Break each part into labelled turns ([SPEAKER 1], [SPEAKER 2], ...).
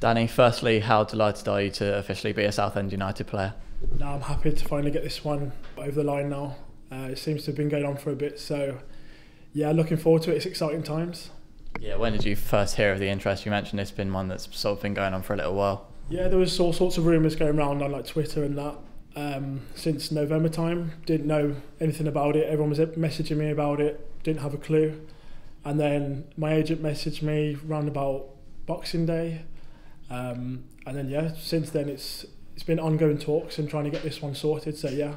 [SPEAKER 1] Danny, firstly, how delighted are you to officially be a Southend United player?
[SPEAKER 2] Now I'm happy to finally get this one over the line now. Uh, it seems to have been going on for a bit, so yeah, looking forward to it. It's exciting times.
[SPEAKER 1] Yeah, when did you first hear of the interest? You mentioned it's been one that's sort of been going on for a little while.
[SPEAKER 2] Yeah, there was all sorts of rumours going around on like Twitter and that um, since November time. Didn't know anything about it. Everyone was messaging me about it. Didn't have a clue. And then my agent messaged me round about Boxing Day. Um, and then yeah, since then it's it's been ongoing talks and trying to get this one sorted. So yeah,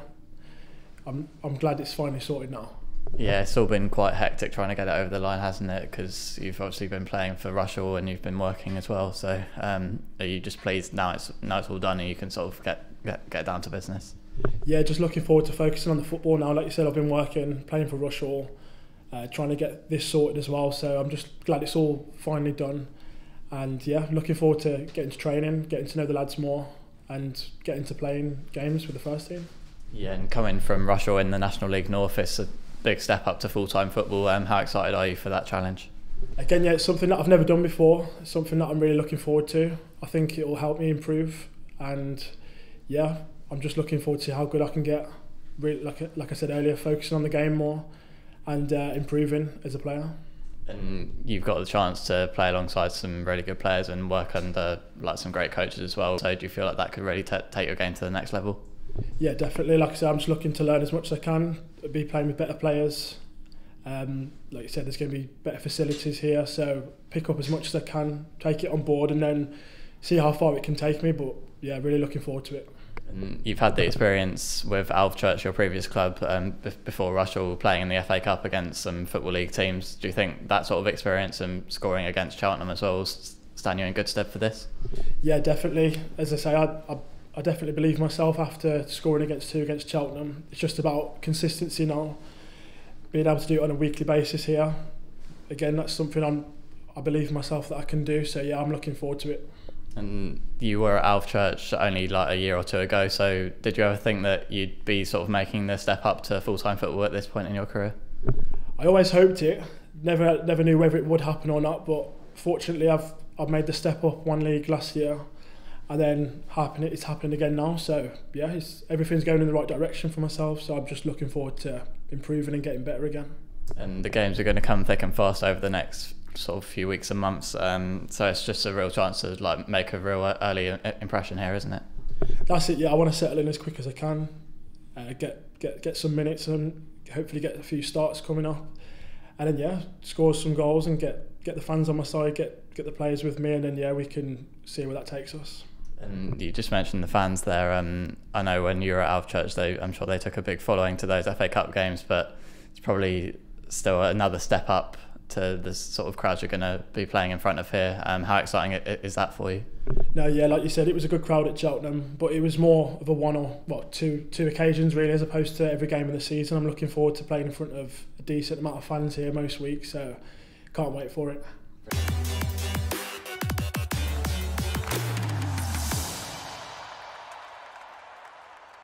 [SPEAKER 2] I'm I'm glad it's finally sorted now.
[SPEAKER 1] Yeah, it's all been quite hectic trying to get it over the line, hasn't it? Because you've obviously been playing for Rushall and you've been working as well. So um, are you just pleased now it's now it's all done and you can sort of get, get get down to business?
[SPEAKER 2] Yeah, just looking forward to focusing on the football now. Like you said, I've been working, playing for Rushall, uh, trying to get this sorted as well. So I'm just glad it's all finally done. And yeah, looking forward to getting to training, getting to know the lads more, and getting to playing games with the first team.
[SPEAKER 1] Yeah, and coming from Rushall in the National League North, it's a big step up to full time football. Um, how excited are you for that challenge?
[SPEAKER 2] Again, yeah, it's something that I've never done before. It's something that I'm really looking forward to. I think it will help me improve, and yeah, I'm just looking forward to how good I can get. Really, like like I said earlier, focusing on the game more and uh, improving as a player.
[SPEAKER 1] And you've got the chance to play alongside some really good players and work under like some great coaches as well. So do you feel like that could really take your game to the next level?
[SPEAKER 2] Yeah, definitely. Like I said, I'm just looking to learn as much as I can, be playing with better players. Um, like you said, there's going to be better facilities here, so pick up as much as I can, take it on board, and then see how far it can take me. But yeah, really looking forward to it.
[SPEAKER 1] And you've had the experience with Alvechurch, your previous club, um, before Rushall playing in the FA Cup against some Football League teams. Do you think that sort of experience and scoring against Cheltenham as well stand you in good stead for this?
[SPEAKER 2] Yeah, definitely. As I say, I, I I definitely believe myself after scoring against two against Cheltenham. It's just about consistency now, being able to do it on a weekly basis here. Again, that's something I'm, I believe myself that I can do. So yeah, I'm looking forward to it.
[SPEAKER 1] And you were at Alvechurch only like a year or two ago. So did you ever think that you'd be sort of making the step up to full time football at this point in your career?
[SPEAKER 2] I always hoped it. Never, never knew whether it would happen or not. But fortunately, I've I've made the step up one league last year and then happen it's happening again now. So yeah, it's, everything's going in the right direction for myself. So I'm just looking forward to improving and getting better again.
[SPEAKER 1] And the games are going to come thick and fast over the next sort of few weeks and months. Um, so it's just a real chance to like make a real early impression here, isn't it?
[SPEAKER 2] That's it. Yeah, I want to settle in as quick as I can, uh, get get get some minutes and hopefully get a few starts coming up, and then yeah, score some goals and get get the fans on my side, get get the players with me, and then yeah, we can see where that takes us.
[SPEAKER 1] And you just mentioned the fans there. Um, I know when you were at Alvechurch, they, I'm sure they took a big following to those FA Cup games, but it's probably still another step up to the sort of crowds you're going to be playing in front of here. Um, how exciting is that for you?
[SPEAKER 2] No, yeah, like you said, it was a good crowd at Cheltenham, but it was more of a one or what two two occasions really, as opposed to every game of the season. I'm looking forward to playing in front of a decent amount of fans here most weeks, so can't wait for it.